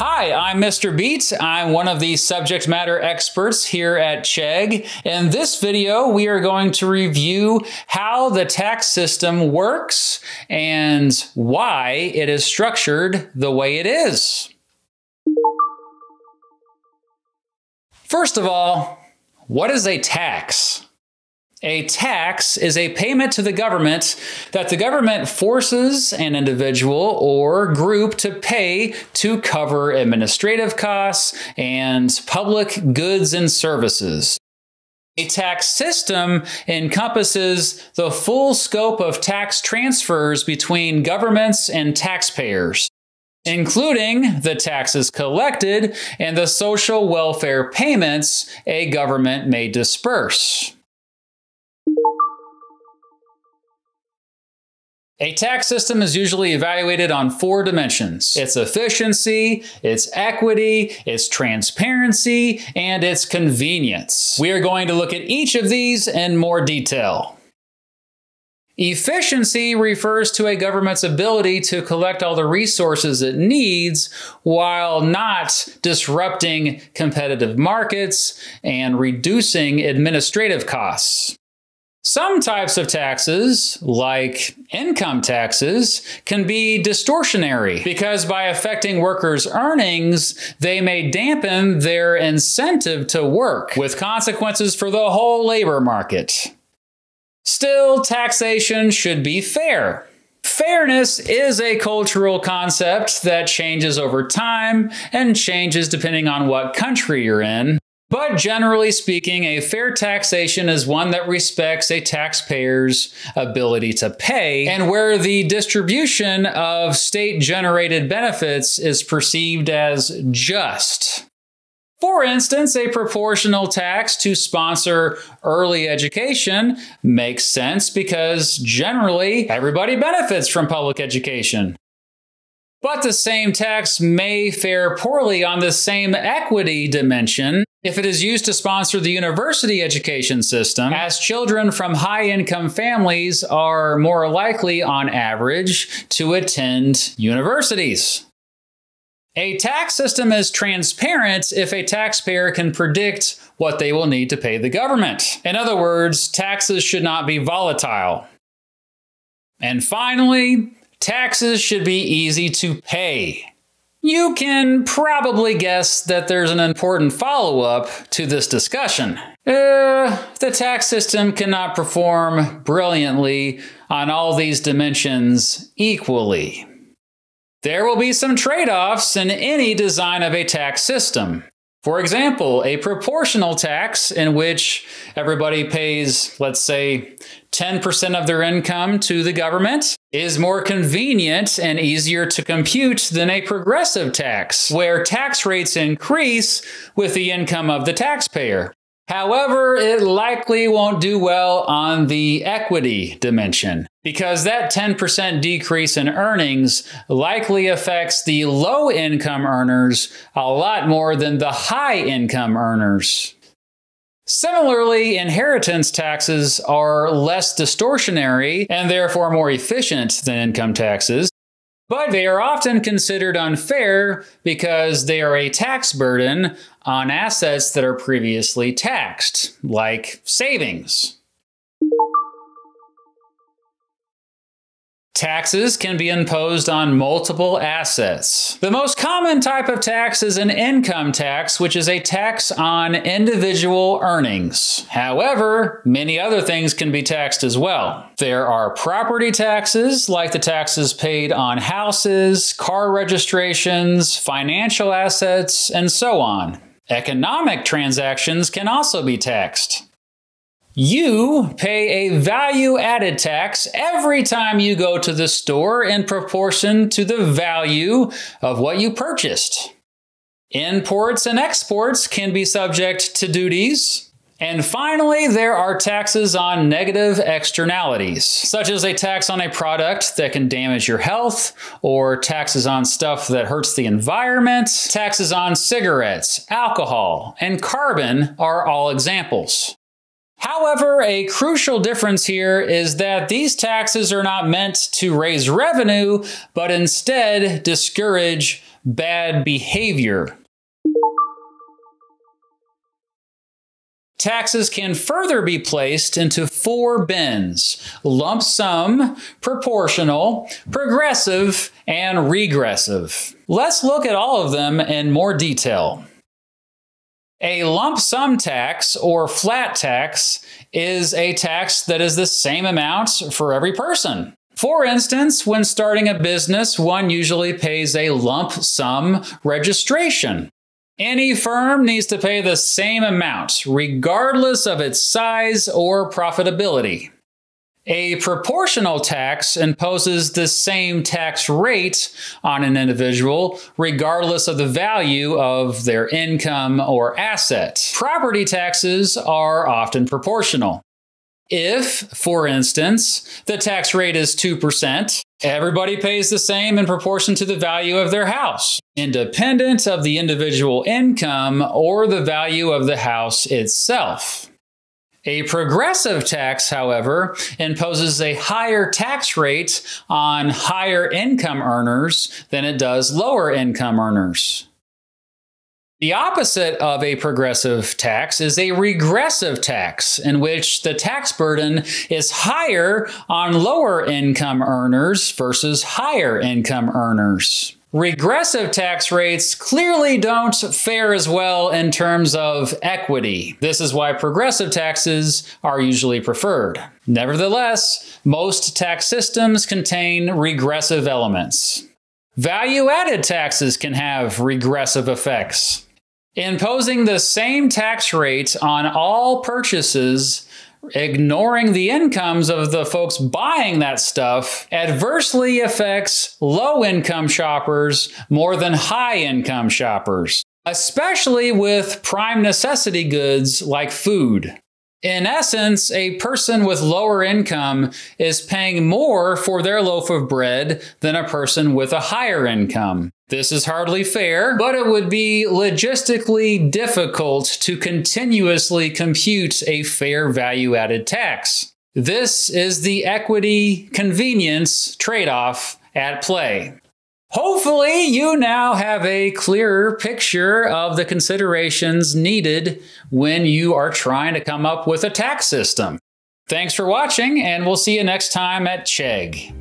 Hi, I'm Mr. Beat. I'm one of the subject matter experts here at Chegg. In this video, we are going to review how the tax system works and why it is structured the way it is. First of all, what is a tax? A tax is a payment to the government that the government forces an individual or group to pay to cover administrative costs and public goods and services. A tax system encompasses the full scope of tax transfers between governments and taxpayers, including the taxes collected and the social welfare payments a government may disperse. A tax system is usually evaluated on four dimensions. Its efficiency, its equity, its transparency, and its convenience. We are going to look at each of these in more detail. Efficiency refers to a government's ability to collect all the resources it needs while not disrupting competitive markets and reducing administrative costs. Some types of taxes, like income taxes, can be distortionary because by affecting workers' earnings, they may dampen their incentive to work, with consequences for the whole labor market. Still, taxation should be fair. Fairness is a cultural concept that changes over time and changes depending on what country you're in. But generally speaking, a fair taxation is one that respects a taxpayer's ability to pay and where the distribution of state generated benefits is perceived as just. For instance, a proportional tax to sponsor early education makes sense because generally everybody benefits from public education. But the same tax may fare poorly on the same equity dimension if it is used to sponsor the university education system, as children from high income families are more likely, on average, to attend universities. A tax system is transparent if a taxpayer can predict what they will need to pay the government. In other words, taxes should not be volatile. And finally, Taxes should be easy to pay. You can probably guess that there's an important follow up to this discussion. Uh, the tax system cannot perform brilliantly on all these dimensions equally. There will be some trade offs in any design of a tax system. For example, a proportional tax in which everybody pays, let's say, 10% of their income to the government is more convenient and easier to compute than a progressive tax, where tax rates increase with the income of the taxpayer. However, it likely won't do well on the equity dimension because that 10% decrease in earnings likely affects the low income earners a lot more than the high income earners. Similarly, inheritance taxes are less distortionary and therefore more efficient than income taxes, but they are often considered unfair because they are a tax burden on assets that are previously taxed, like savings. Taxes can be imposed on multiple assets. The most common type of tax is an income tax, which is a tax on individual earnings. However, many other things can be taxed as well. There are property taxes, like the taxes paid on houses, car registrations, financial assets, and so on. Economic transactions can also be taxed. You pay a value added tax every time you go to the store in proportion to the value of what you purchased. Imports and exports can be subject to duties. And finally, there are taxes on negative externalities, such as a tax on a product that can damage your health, or taxes on stuff that hurts the environment. Taxes on cigarettes, alcohol, and carbon are all examples. However, a crucial difference here is that these taxes are not meant to raise revenue, but instead discourage bad behavior. Taxes can further be placed into four bins lump sum, proportional, progressive, and regressive. Let's look at all of them in more detail. A lump sum tax or flat tax is a tax that is the same amount for every person. For instance, when starting a business, one usually pays a lump sum registration. Any firm needs to pay the same amount, regardless of its size or profitability. A proportional tax imposes the same tax rate on an individual, regardless of the value of their income or asset. Property taxes are often proportional. If, for instance, the tax rate is 2%, everybody pays the same in proportion to the value of their house, independent of the individual income or the value of the house itself. A progressive tax, however, imposes a higher tax rate on higher income earners than it does lower income earners. The opposite of a progressive tax is a regressive tax, in which the tax burden is higher on lower income earners versus higher income earners. Regressive tax rates clearly don't fare as well in terms of equity. This is why progressive taxes are usually preferred. Nevertheless, most tax systems contain regressive elements. Value added taxes can have regressive effects. Imposing the same tax rate on all purchases, ignoring the incomes of the folks buying that stuff, adversely affects low income shoppers more than high income shoppers, especially with prime necessity goods like food. In essence, a person with lower income is paying more for their loaf of bread than a person with a higher income. This is hardly fair, but it would be logistically difficult to continuously compute a fair value added tax. This is the equity convenience trade off at play. Hopefully, you now have a clearer picture of the considerations needed when you are trying to come up with a tax system. Thanks for watching, and we'll see you next time at Chegg.